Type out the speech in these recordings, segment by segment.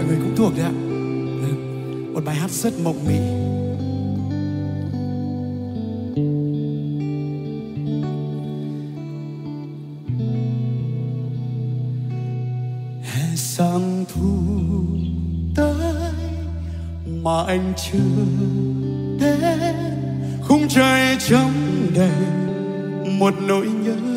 mọi người cũng thuộc đấy ạ. Vâng, một bài hát rất mộng mị. Hè sang thu tới mà anh chưa đến. Khung trời trống đầy một nỗi nhớ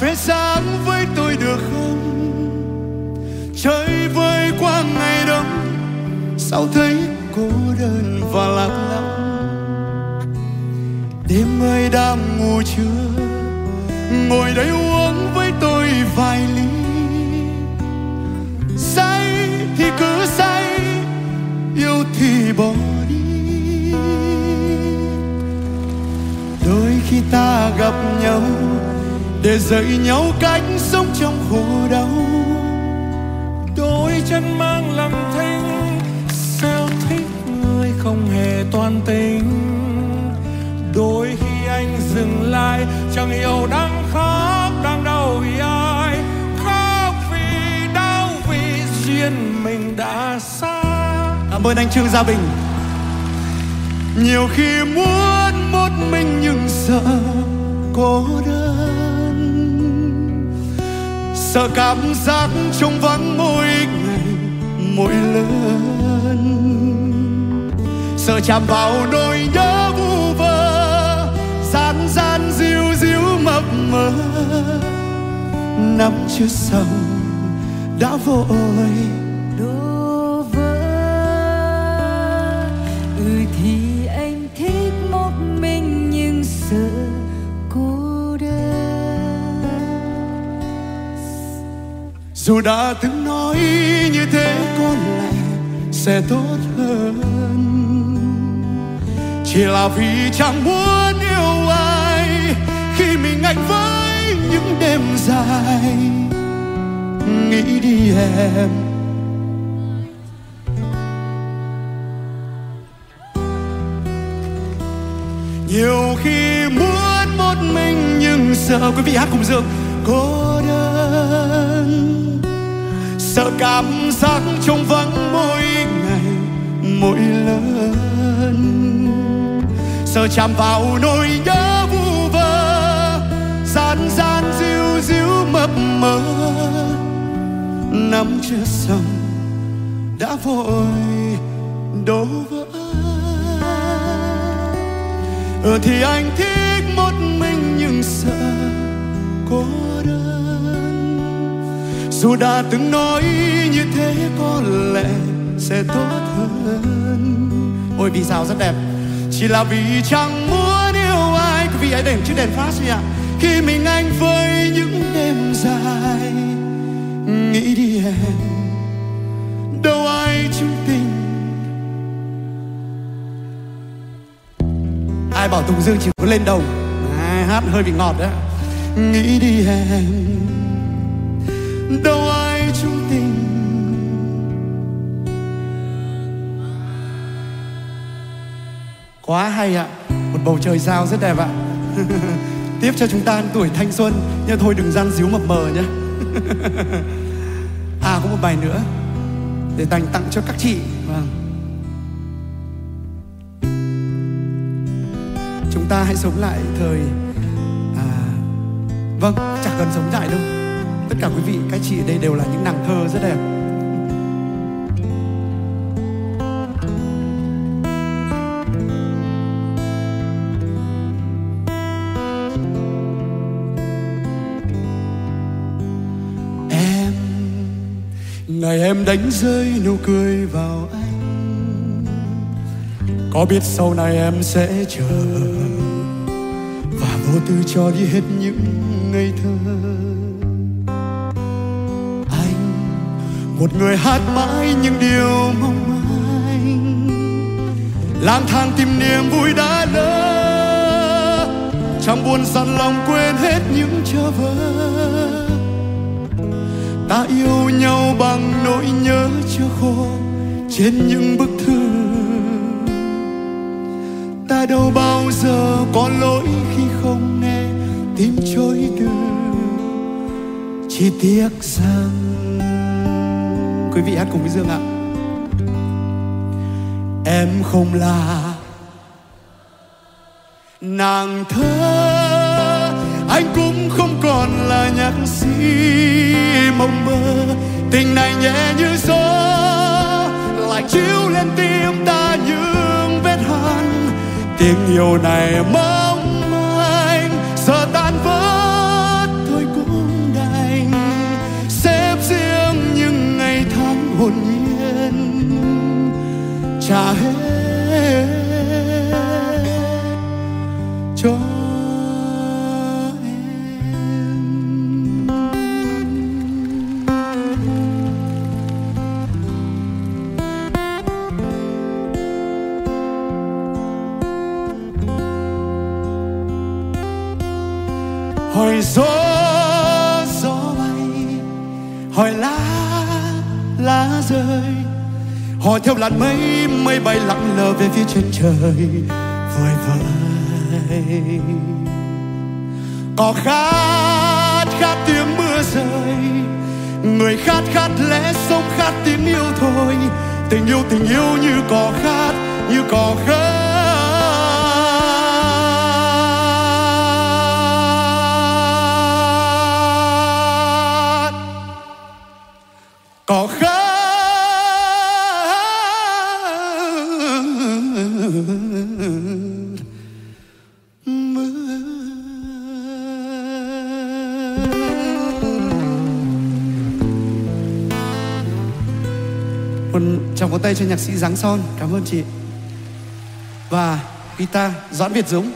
phê sáng với tôi được không? Chơi với qua ngày đông, sao thấy cô đơn và lạc lõng? Đêm ơi, đang ngủ chưa ngồi đây uống với tôi vài ly. Say thì cứ say, yêu thì bỏ đi. Đôi khi ta gặp nhau để dạy nhau cách sống trong khổ đau. Đôi chân mang lòng thinh sao thích người không hề toàn tình đôi khi anh dừng lại, chẳng hiểu đang khóc, đang đau vì ai. Khóc vì đau, vì duyên mình đã xa. Cảm ơn anh trương gia bình. Nhiều khi muốn một mình nhưng sợ cô đơn sợ cảm giác trong vắng mỗi ngày, mỗi lớn sợ chạm vào nỗi nhớ vu vơ, gian gian diu diu mập mờ. Năm chưa xong, đã vội dù đã từng nói như thế có lẽ sẽ tốt hơn. Chỉ là vì chẳng muốn yêu ai, khi mình anh với những đêm dài, nghĩ đi em. Nhiều khi muốn một mình, nhưng sợ quý vị hát cùng dương cô đơn sợ cảm giác trong vắng mỗi ngày, mỗi lớn sợ chạm vào nỗi nhớ vu vơ, gian gian diu diu mập mờ. Nắm chưa xong đã vội đổ vỡ. Ờ thì anh thích một mình nhưng sợ cô đơn dù đã từng nói như thế có lẽ sẽ tốt hơn. Ôi vì sao rất đẹp? Chỉ là vì chẳng muốn yêu ai. Quý vị hãy đèn chiếc đèn flash nhỉ ạ. Khi mình anh với những đêm dài nghĩ đi em đâu ai chung tình. Ai bảo tùng dương chỉ có lên đồng. À, hát hơi bị ngọt đấy nghĩ đi em đâu ai chung tình. Quá hay ạ một bầu trời sao rất đẹp ạ. Tiếp cho chúng ta tuổi thanh xuân nhưng thôi đừng gian díu mập mờ nhé. À có một bài nữa để dành tặng cho các chị. Vâng. Chúng ta hãy sống lại thời à, vâng chẳng cần sống lại đâu tất cả quý vị, các chị đây đều là những nàng thơ rất đẹp. Em, ngày em đánh rơi nụ cười vào anh. Có biết sau này em sẽ chờ. Và vô tư cho đi hết những ngây thơ. Một người hát mãi những điều mong manh lang thang tìm niềm vui đã lỡ. Trong buồn dằn lòng quên hết những trở vỡ. Ta yêu nhau bằng nỗi nhớ chưa khô trên những bức thư. Ta đâu bao giờ có lỗi khi không nghe tim trôi từ. Chỉ tiếc rằng quý vị hát cùng với dương ạ. Em không là nàng thơ, anh cũng không còn là nhạc sĩ mộng mơ. Tình này nhẹ như gió, lại chiếu lên tim ta những vết hằn tiếng yêu này mong hỏi gió gió bay. Hỏi lá lá rơi. Hỏi theo làn mây mây bay lặng lờ về phía chân trời. Vời vợi có khát khát tiếng mưa rơi. Người khát khát lẽ sống khát tiếng yêu thôi. Tình yêu tình yêu như cỏ khát, như cỏ khát cho nhạc sĩ Giáng Son. Cảm ơn chị. Và guitar Doãn Việt Dũng.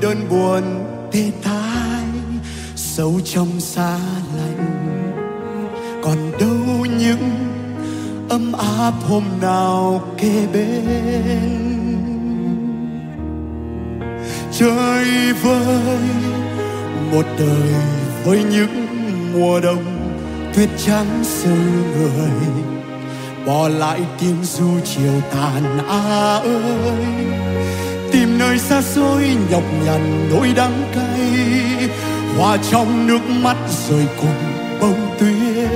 Đơn buồn tê tái sâu trong xa lạnh. Còn đâu những ấm áp hôm nào kề bên? Chơi vơi, một đời với những mùa đông tuyết trắng sơ người. Bỏ lại tiếng du chiều tàn à ơi nơi xa xôi nhọc nhằn nỗi đắng cay. Hòa trong nước mắt rồi cùng bông tuyết,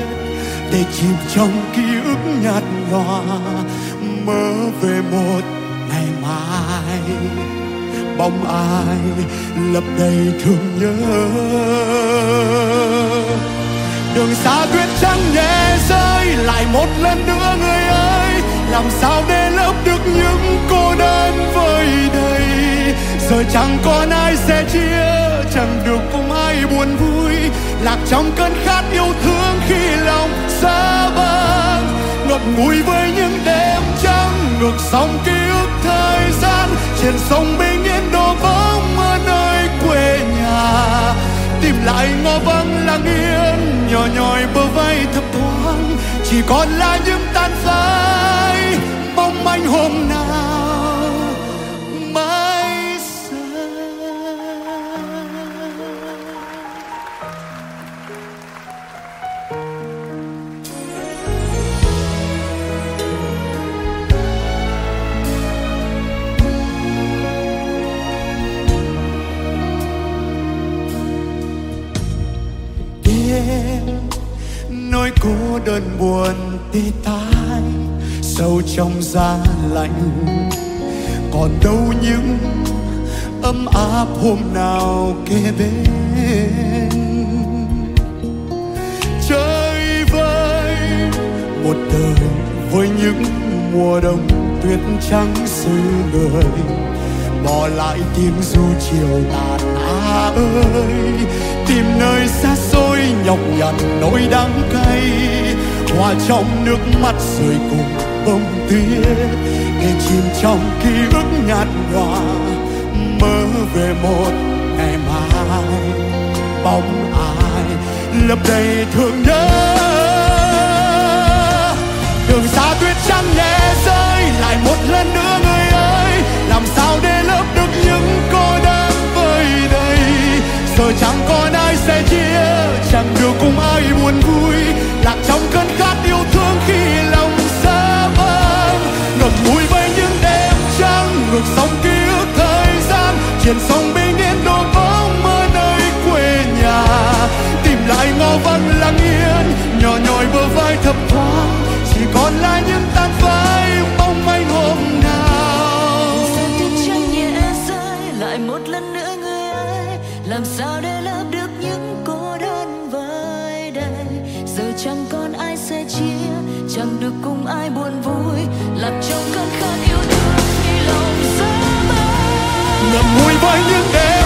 để chìm trong ký ức nhạt nhòa, mơ về một ngày mai. Bóng ai lấp đầy thương nhớ. Đường xa tuyết trắng nhẹ rơi, lại một lần nữa người ơi, làm sao để lấp được những cô đơn vơi đầy giờ chẳng còn ai sẽ chia, chẳng được cùng ai buồn vui. Lạc trong cơn khát yêu thương khi lòng xa vắng ngập ngùi với những đêm trắng, ngược dòng ký ức thời gian. Trên sông bình yên đổ bóng ở nơi quê nhà. Tìm lại ngõ vắng lặng yên, nhỏ nhòi bờ vai thấp thoáng. Chỉ còn là những tan phai, mong manh hôm nào cô đơn buồn tê tái, sâu trong da lạnh. Còn đâu những ấm áp hôm nào kề bên. Chơi vơi một đời với những mùa đông tuyết trắng xứ người. Bỏ lại tiếng du chiều tàn á ơi, tìm nơi xa xôi nhọc nhằn nỗi đắng cay. Hòa trong nước mắt rơi cùng bông tuyết để chìm trong ký ức nhạt nhòa mơ về một ngày mai. Bóng ai lấp đầy thương nhớ? Đường xa tuyết trắng nhẹ rơi lại một lần nữa chẳng còn ai sẽ chia. Chẳng được cùng ai buồn vui lạc trong cơn khát yêu thương khi lòng xa vắng ngập ngùi với những đêm trăng, ngược sóng ký ức thời gian. Trên sông bình yên đổ bóng mơ nơi quê nhà. Tìm lại ngõ vắng lặng yên nhỏ nhòi bờ vai thập lạc trong cơn khát yêu thương khi lòng xa vắng ngậm ngùi với những đêm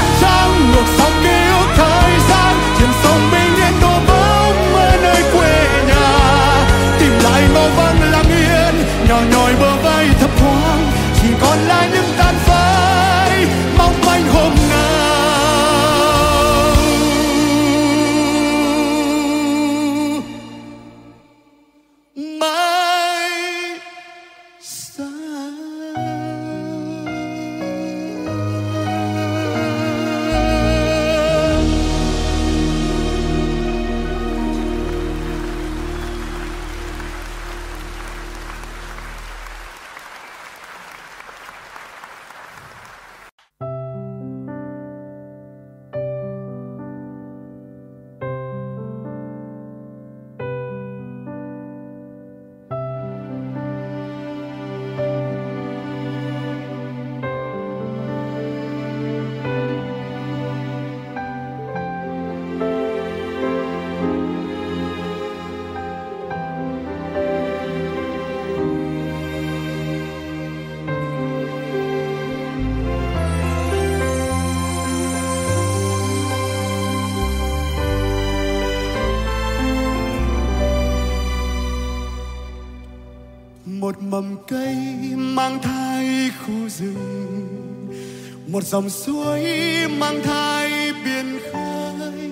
cây mang thai khu rừng. Một dòng suối mang thai biển khơi.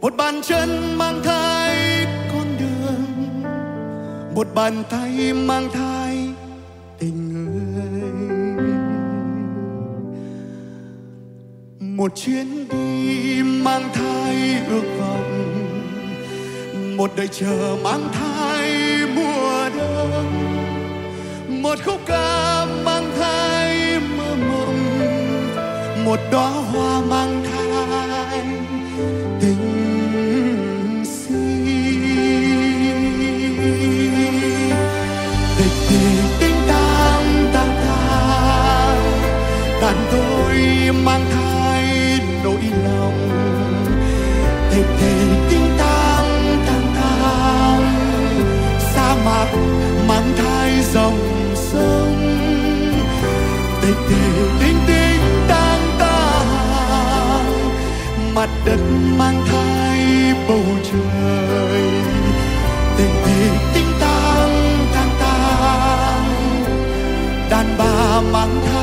Một bàn chân mang thai con đường. Một bàn tay mang thai tình người. Một chuyến đi mang thai ước vọng. Một đời chờ mang thai một đóa đất mang thai bầu trời. Tình thì tinh tang tang tang. Đàn bà mang thai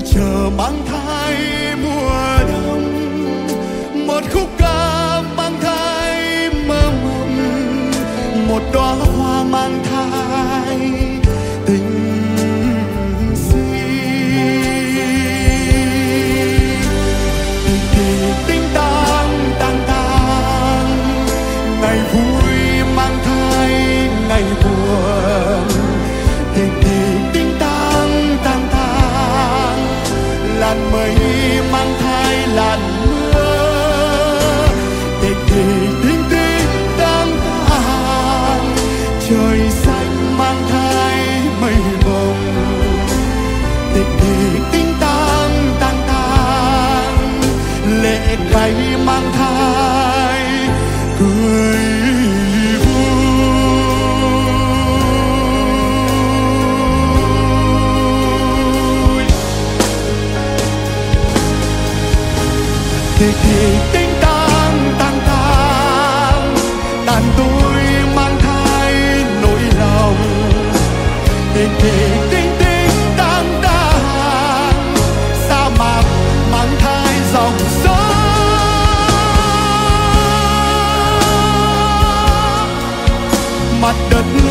chờ mang thai đất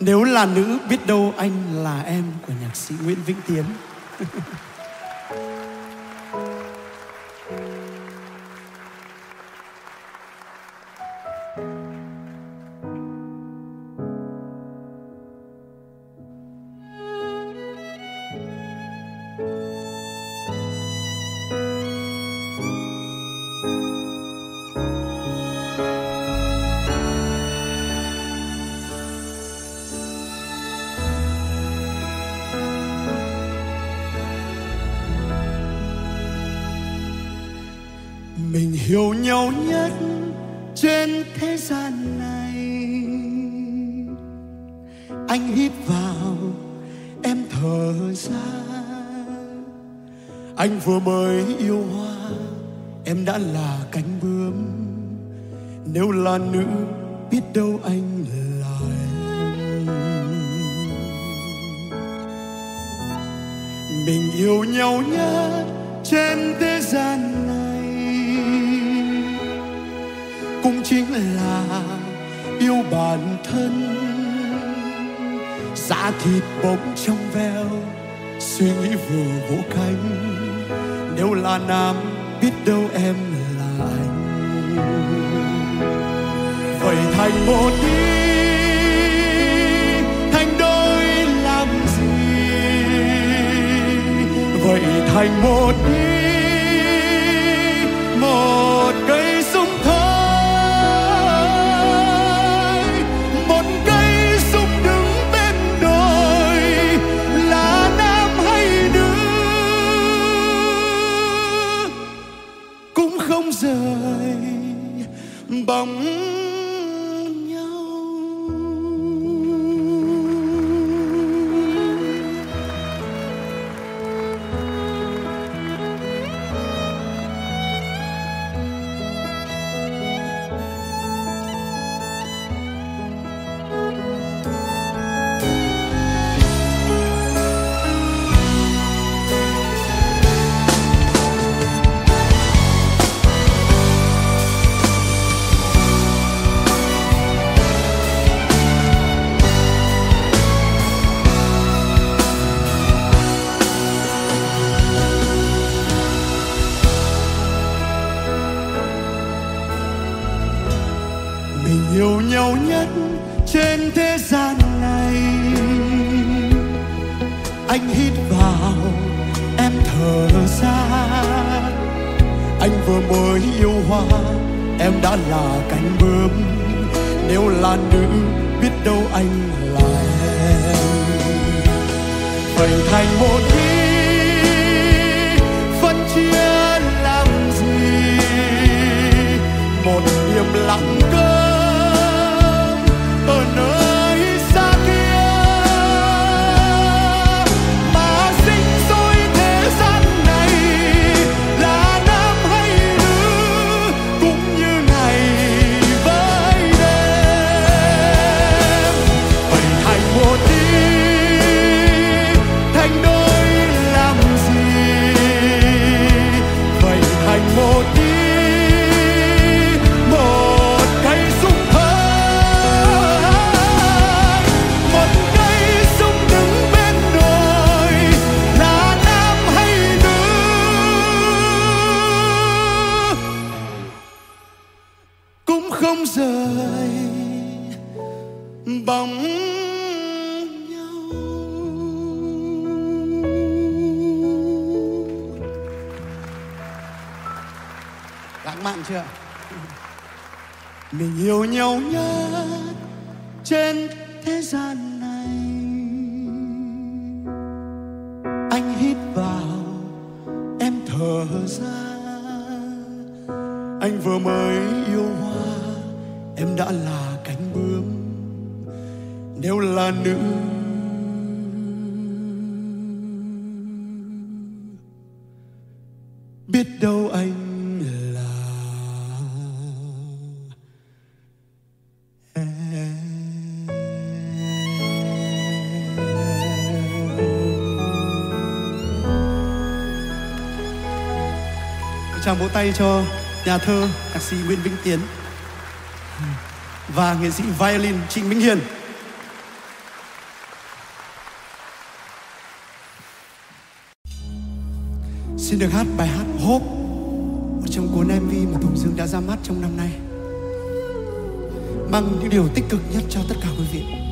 nếu là nữ biết đâu anh là em của nhạc sĩ Nguyễn Vĩnh Tiến. vừa mới yêu hoa, em đã là cánh bướm. Nếu là nữ, biết đâu anh là em. Vành thành một khi phân chia làm gì. Một niềm lặng tay cho nhà thơ nhạc sĩ Nguyễn Vĩnh Tiến và nghệ sĩ violin Trịnh Minh Hiền. Xin được hát bài hát Hốp ở trong cuốn MV mà Thùng Dương đã ra mắt trong năm nay, mang những điều tích cực nhất cho tất cả quý vị.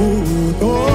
Đêm mù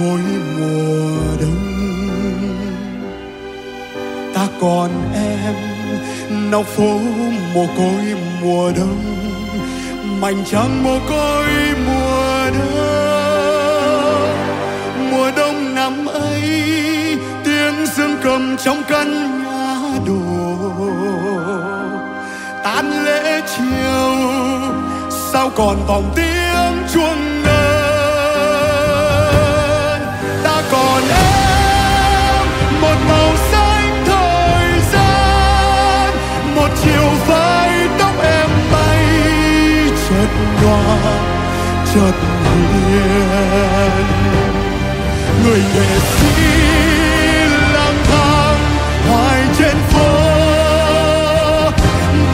cuối côi mùa đông. Ta còn em nóc phố mồ côi mùa đông. Mảnh trăng mồ côi mùa đông. Mùa đông năm ấy, tiếng dương cầm trong căn nhà đồ tan lễ chiều, sao còn vòng tiếng chuông hoa chợt hiền người nghệ sĩ lang thang hoài trên phố,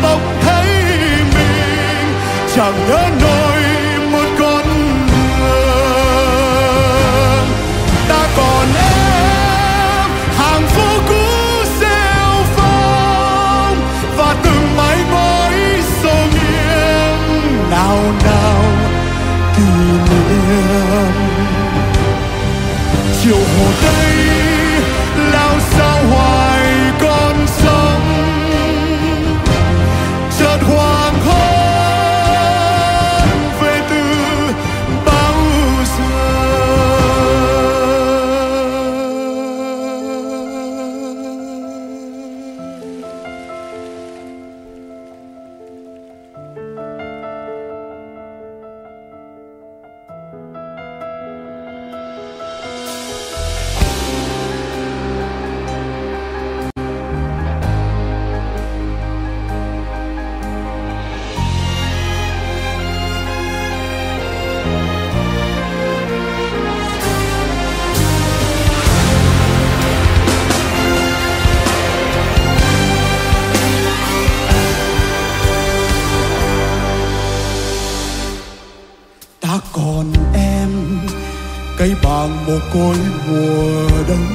bỗng thấy mình chẳng nhớ nỗi 有我在。Một mồ côi mùa đông.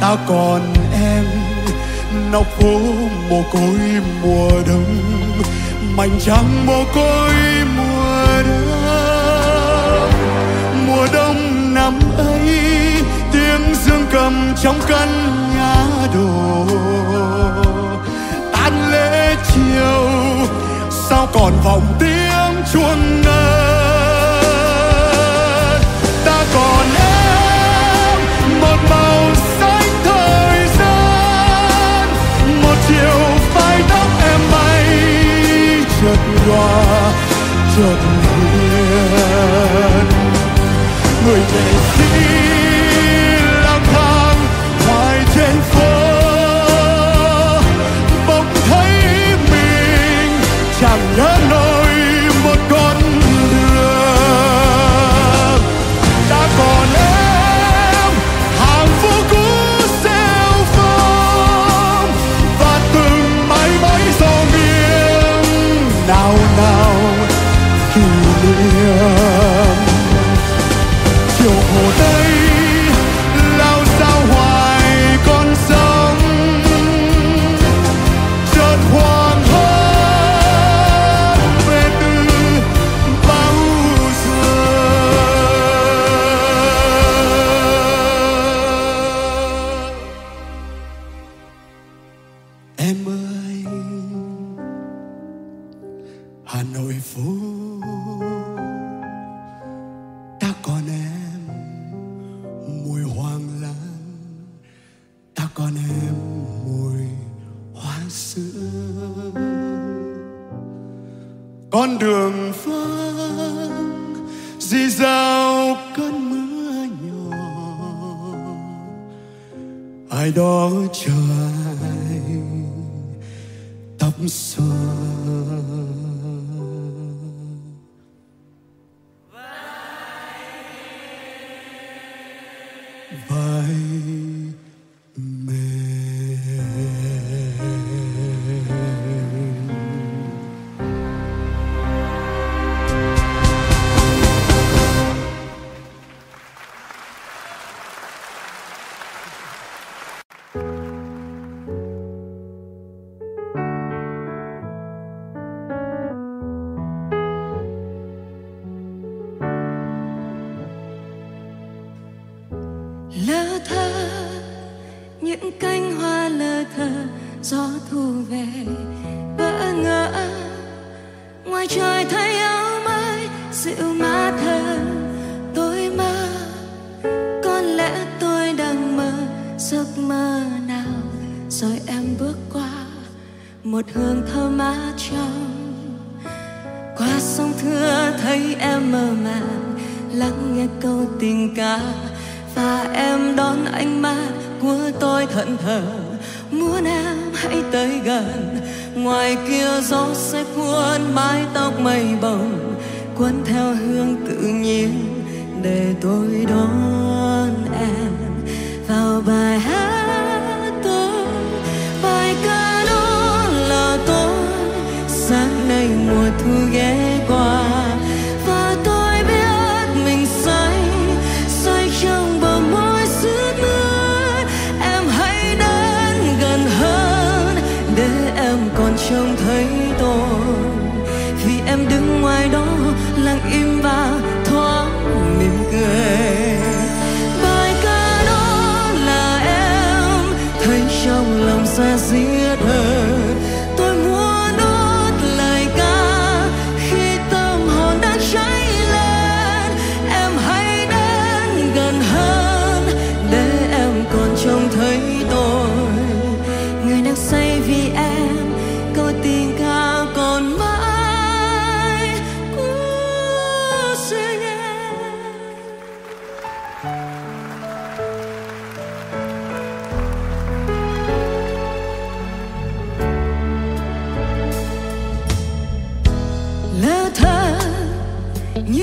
Ta còn em nóc phố mồ côi mùa đông. Mảnh trăng mồ côi mùa đông. Mùa đông năm ấy, tiếng dương cầm trong căn nhà đồ. Tan lễ chiều, sao còn vòng tiếng chuông ngân? Chợt nhòa chợt hiền người nghệ sĩ ai đó trời tóc xòa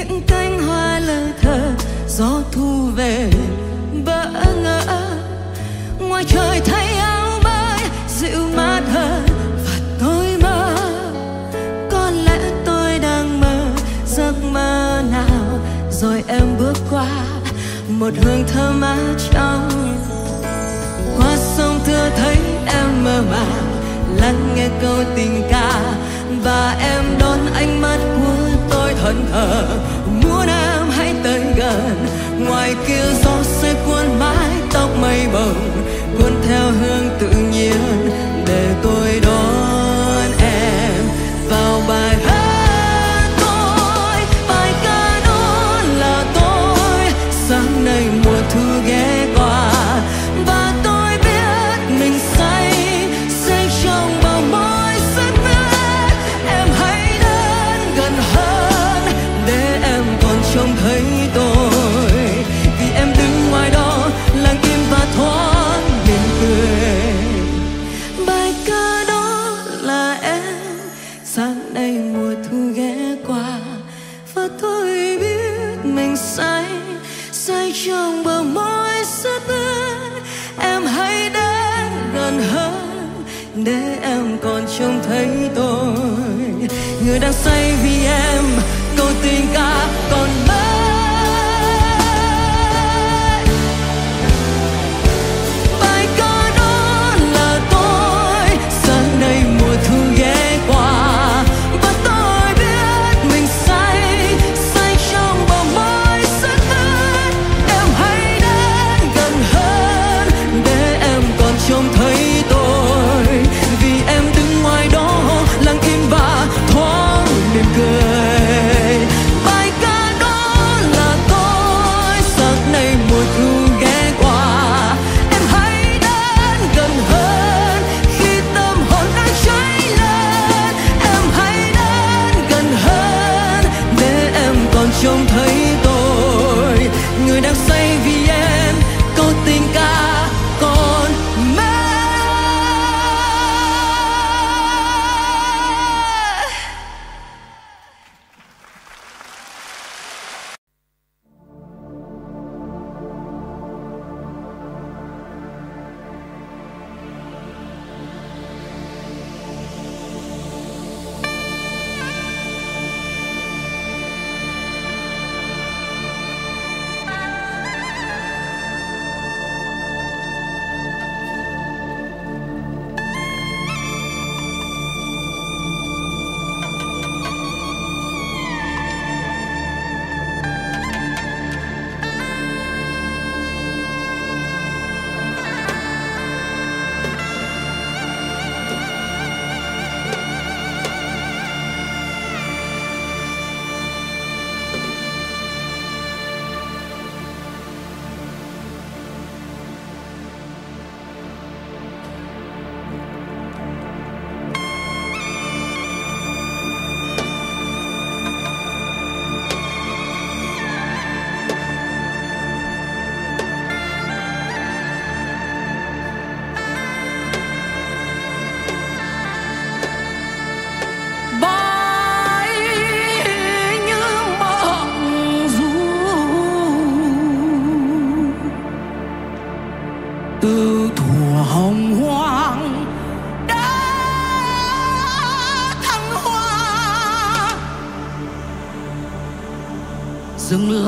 những cánh hoa lơ thơ, gió thu về bỡ ngỡ ngoài trời thay áo bơi dịu mát hơn và tôi mơ. Có lẽ tôi đang mơ giấc mơ nào, rồi em bước qua một hương thơm mát trong. Qua sông thưa thấy em mơ màng, lắng nghe câu tình ca, và em đón ánh mắt hận hờ muốn em hãy tới gần, ngoài kia gió sẽ cuốn mái tóc mây bồng, cuốn theo hương tự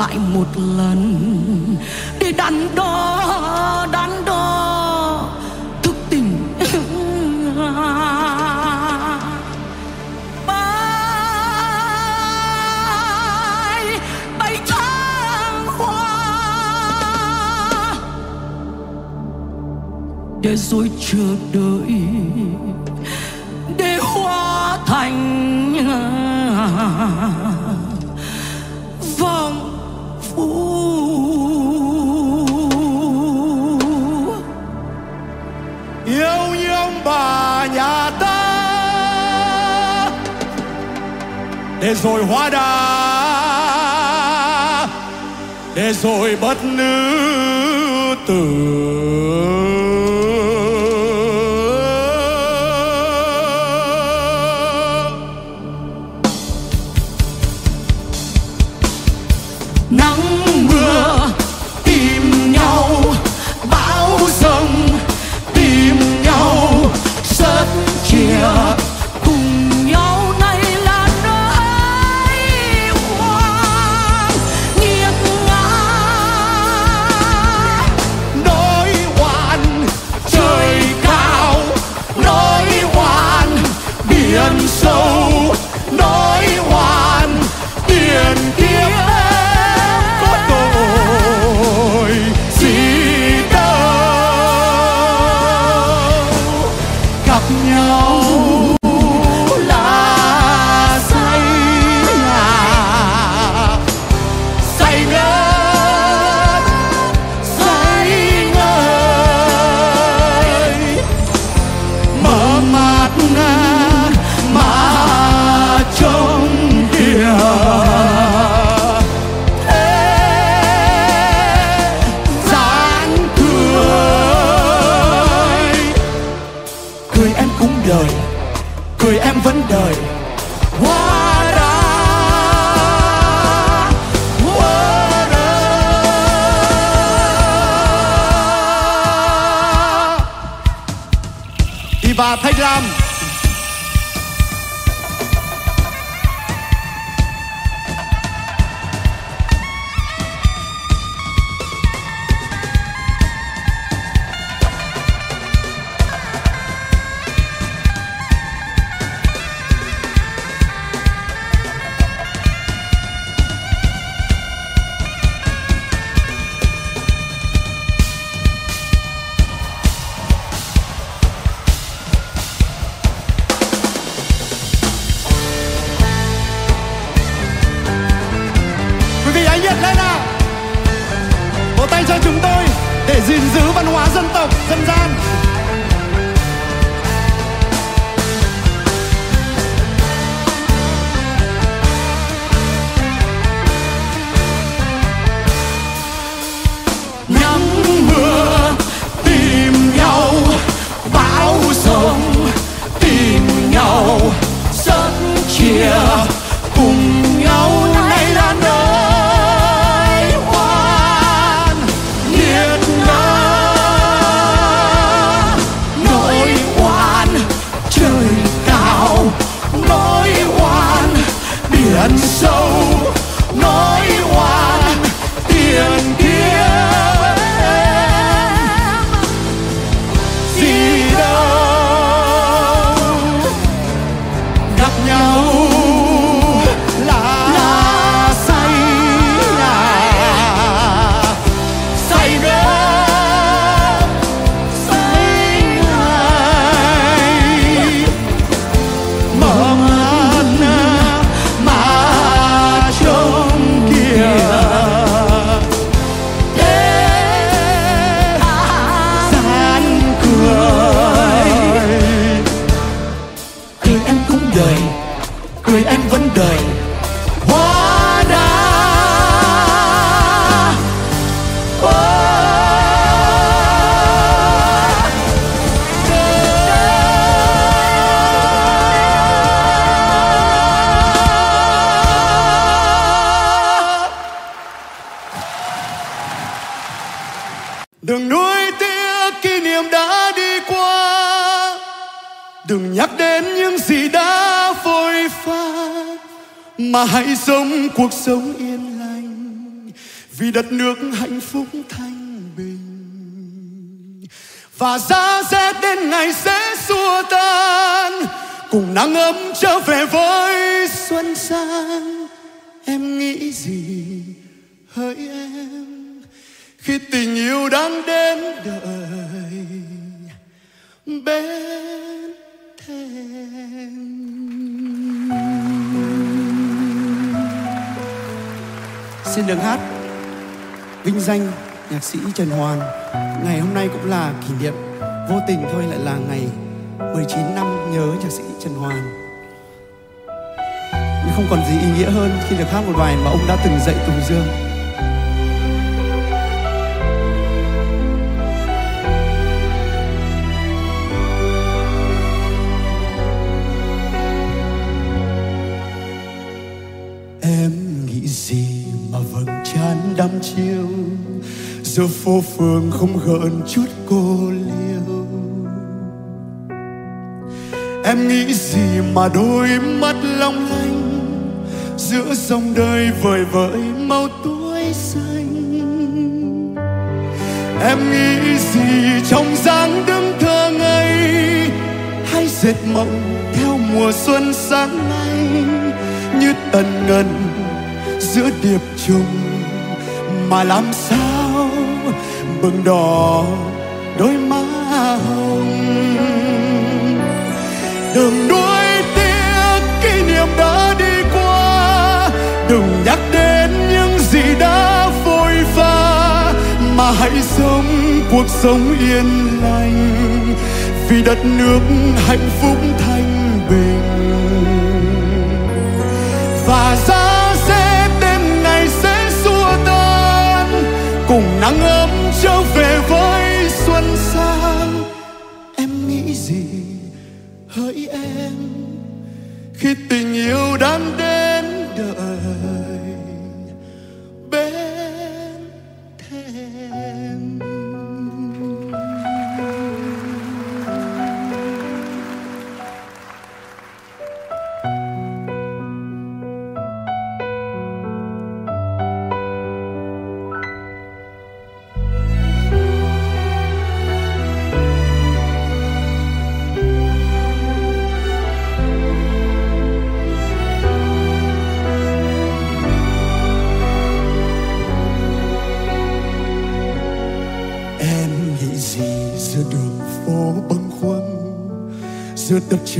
lại một lần. để rồi hóa đá để rồi bất nước cuộc sống yên lành, vì đất nước hạnh phúc thanh bình. Và giá rét đến ngày sẽ xua tan, cùng nắng ấm trở về với xuân sang. Em nghĩ gì hỡi em, khi tình yêu đang đến danh nhạc sĩ Trần Hoàn ngày hôm nay cũng là kỷ niệm vô tình thôi lại là ngày 19 năm nhớ nhạc sĩ Trần Hoàn nhưng không còn gì ý nghĩa hơn khi được hát một bài mà ông đã từng dạy Tùng Dương. Phố phường không gợn chút cô liêu. Em nghĩ gì mà đôi mắt long lanh giữa dòng đời vời vợi màu tuổi xanh? Em nghĩ gì trong dáng đứng thơ ngây hay dệt mộng theo mùa xuân sáng nay như tần ngần giữa điệp trùng mà làm sao bừng đỏ đôi má hồng. Đừng nuối tiếc, kỷ niệm đã đi qua. Đừng nhắc đến những gì đã vội pha mà hãy sống cuộc sống yên lành. Vì đất nước hạnh phúc thanh bình. Và giá về với xuân sang. Em nghĩ gì? Hỡi em khi tình yêu đang đến.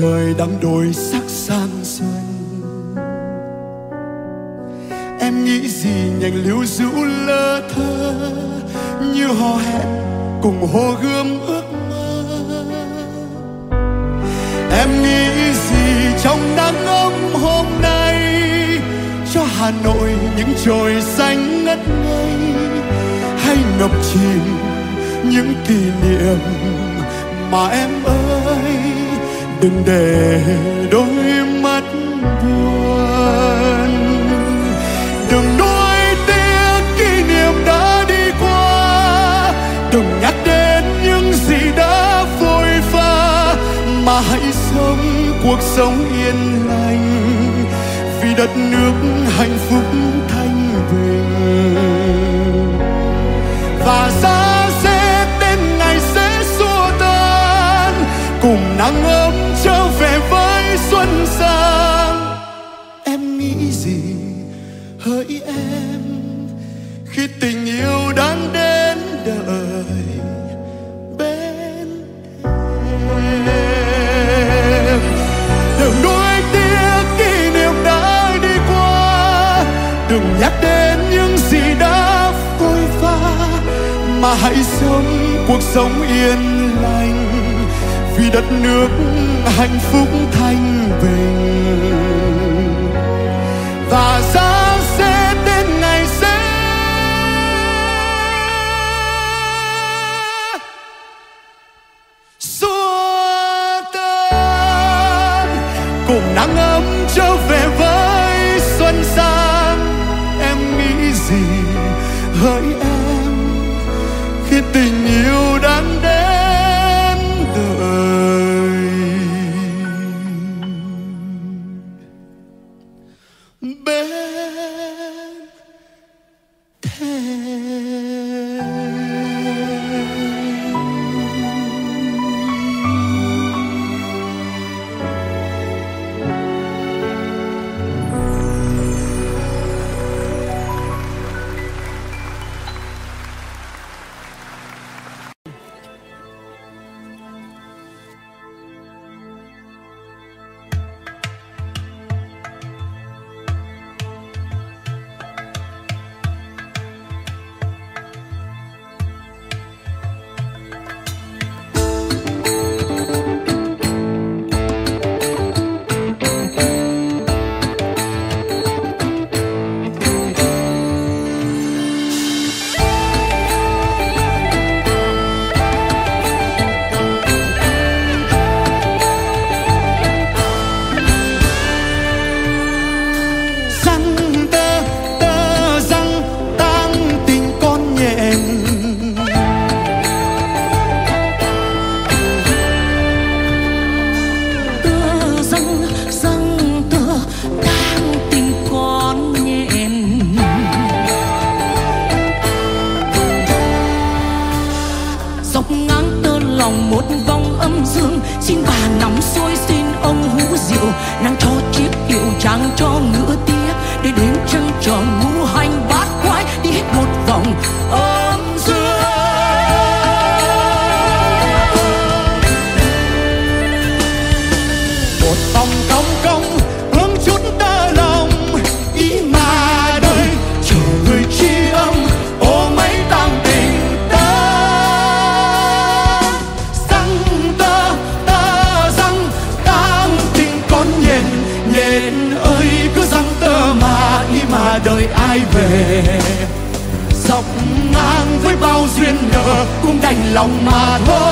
Trời đang đổi sắc sang xuân. Em nghĩ gì nhành lưu rũ lơ thơ, Như hò hẹn cùng hồ gươm ước mơ. Em nghĩ gì trong nắng ấm hôm nay, Cho Hà Nội những trời xanh ngất ngây, Hay ngập chìm những kỷ niệm mà em ơi đừng để đôi mắt buồn. Đừng nói tiếc kỷ niệm đã đi qua. Đừng nhắc đến những gì đã vội pha mà hãy sống cuộc sống mà hãy sống cuộc sống yên lành. Vì đất nước hạnh phúc thanh bình. Lòng mà thôi.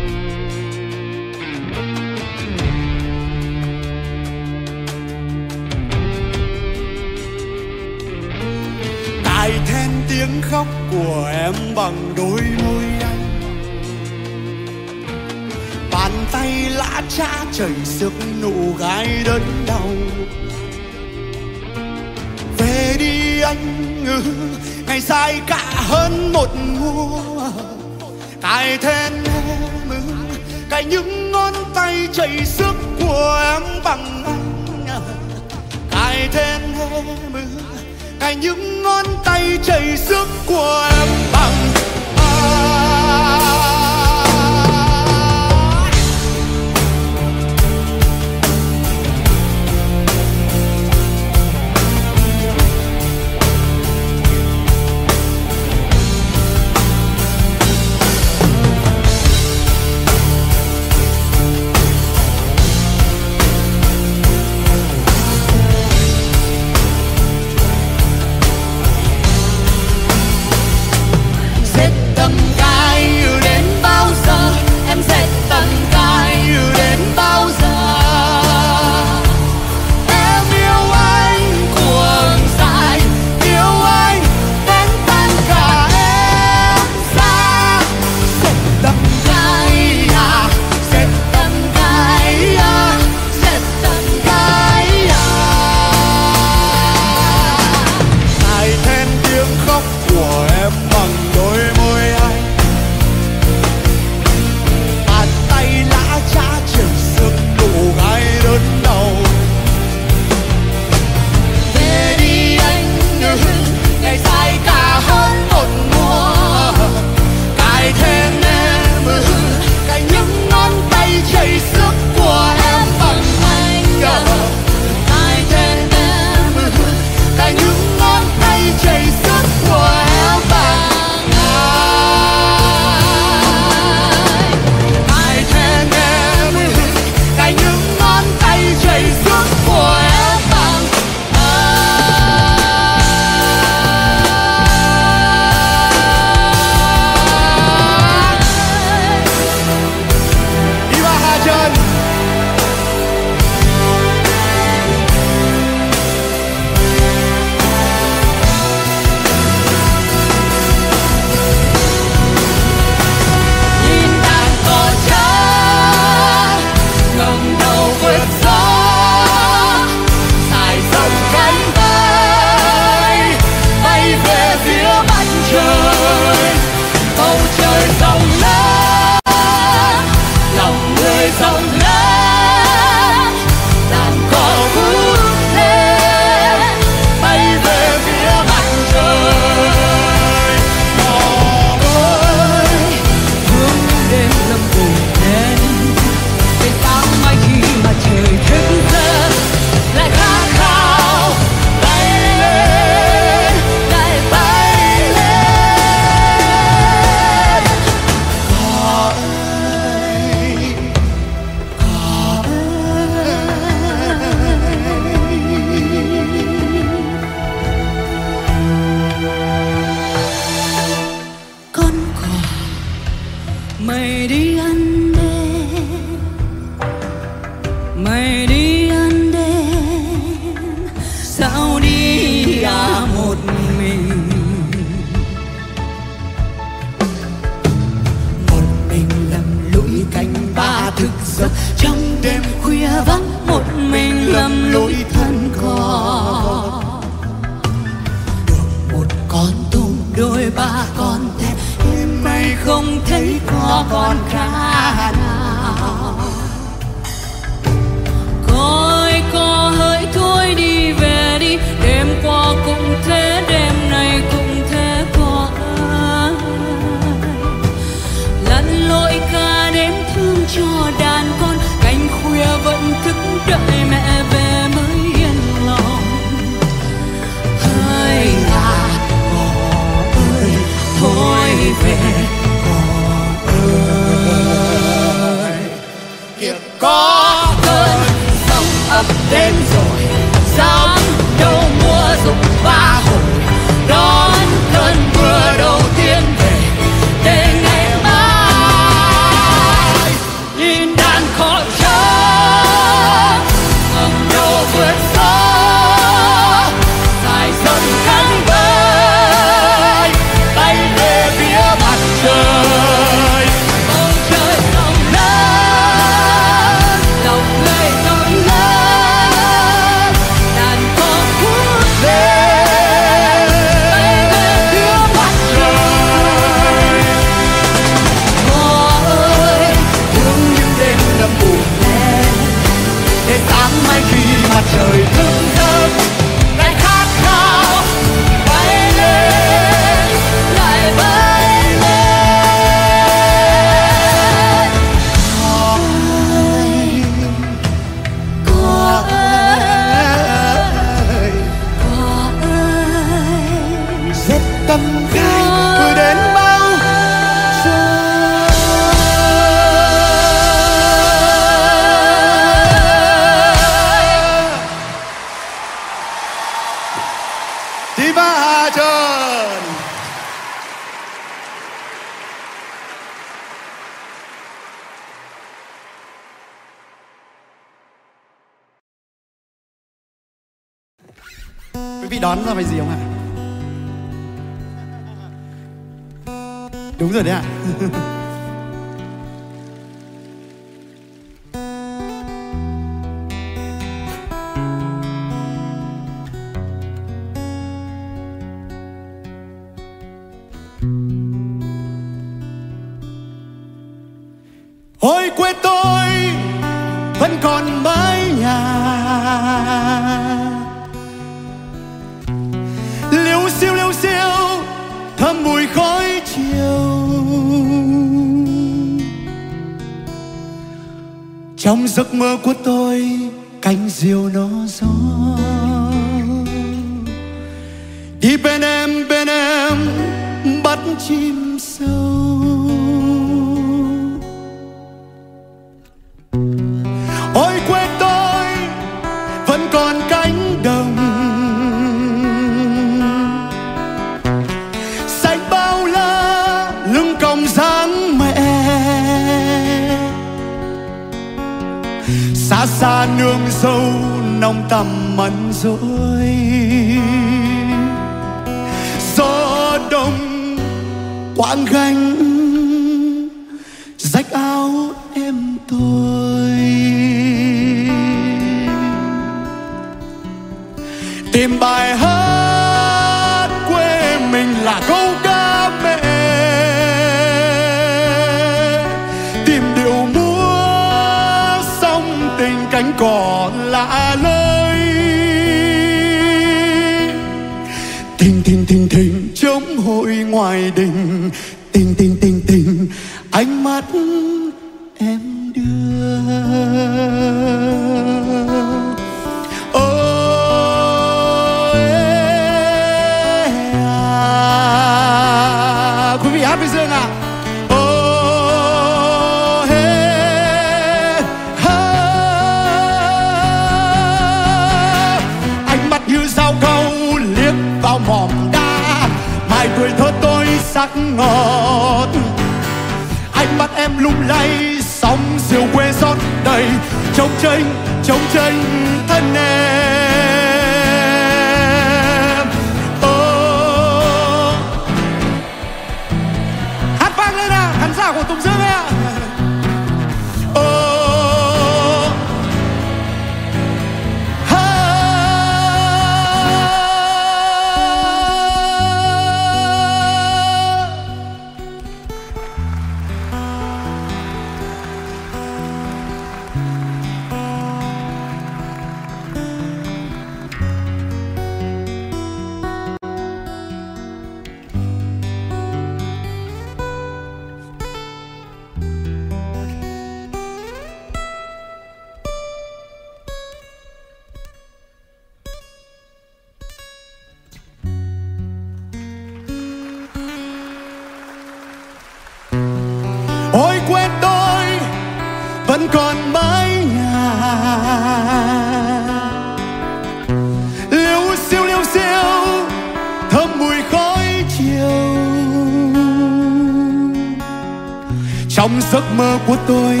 trong giấc mơ của tôi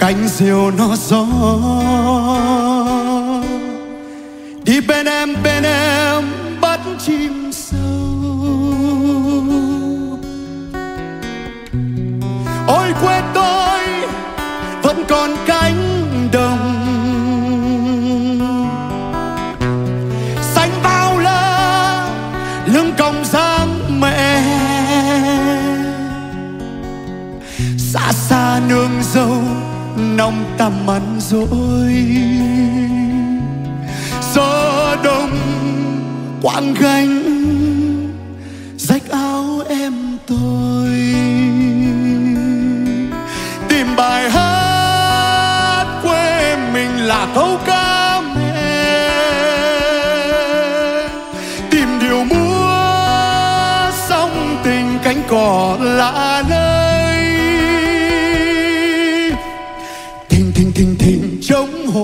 cánh diều nó gió. ta mặn dỗi gió đông quãng gánh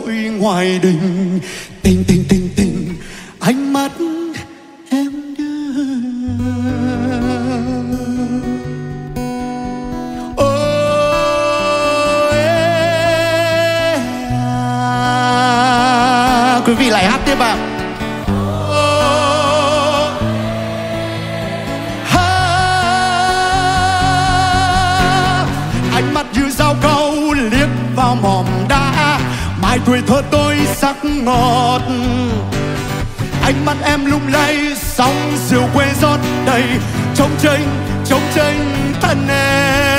nội ngoài đình. tuổi thơ tôi sắc ngọt. Ánh mắt em lung lay, sóng diều quê rót đầy. Trống chênh trống chênh thân em.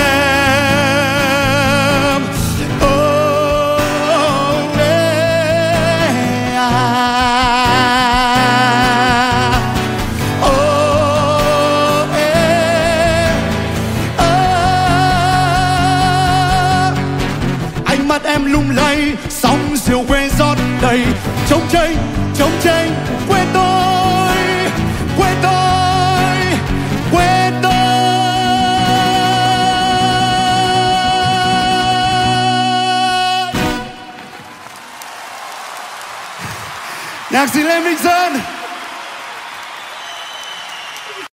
Jak si